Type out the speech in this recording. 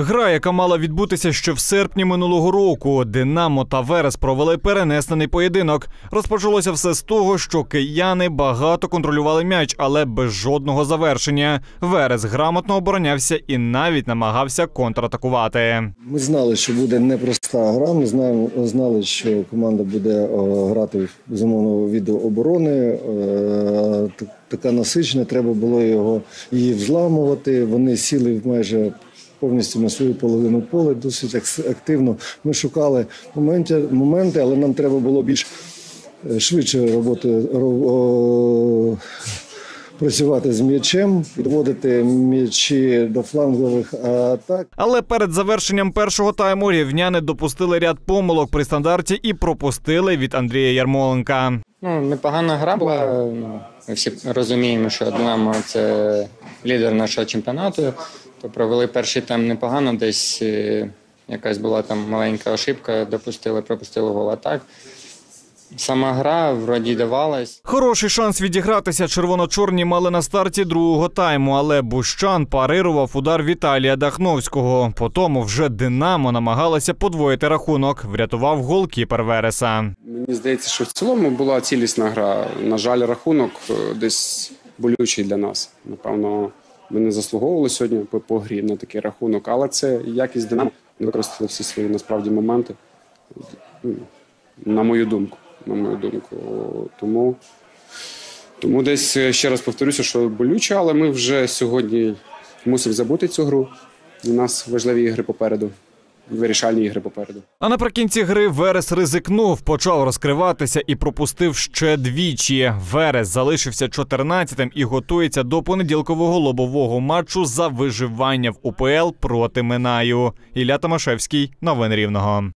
Гра, яка мала відбутися ще в серпні минулого року, Динамо та Верес провели перенесений поєдинок. Розпочалося все з того, що кияни багато контролювали м'яч, але без жодного завершення. Верес грамотно оборонявся і навіть намагався контратакувати. Ми знали, що буде непроста гра. Ми знаємо, знали, що команда буде е, грати безумовно від оборони. Е, Така насичена, треба було його її взламувати. Вони сіли майже повністю на свою половину поля, досить активно. Ми шукали моменти, моменти, але нам треба було більш е, швидше роботи ро- о, працювати з м'ячем, підводити м'ячі до флангових атак. Але перед завершенням першого тайму рівняни допустили ряд помилок при стандарті і пропустили від Андрія Ярмоленка. Ну, непогана гра була. Ми всі розуміємо, що Динамо – це лідер нашого чемпіонату. То провели перший тайм непогано, десь е, якась була там маленька ошибка, допустили, пропустили гол. А так сама гра вроді давалась. Хороший шанс відігратися червоно-чорні мали на старті другого тайму, але Бущан парирував удар Віталія Дахновського. Потім вже Динамо намагалося подвоїти рахунок. Врятував голкіпер Вереса. Мені здається, що в цілому була цілісна гра. На жаль, рахунок е, десь болючий для нас. Напевно, ми не заслуговували сьогодні по, по грі на такий рахунок, але це якість Динамо. Використали всі свої насправді моменти. Ну, На мою думку. На мою думку. Тому, тому десь е, ще раз повторюся, що болюче, але ми вже сьогодні мусимо забути цю гру. У нас важливі ігри попереду, вирішальні ігри попереду. А наприкінці гри Верес ризикнув, почав розкриватися і пропустив ще двічі. Верес залишився 14-тим і готується до понеділкового лобового матчу за виживання в УПЛ проти Минаю. Ілля Томашевський, новини Рівного.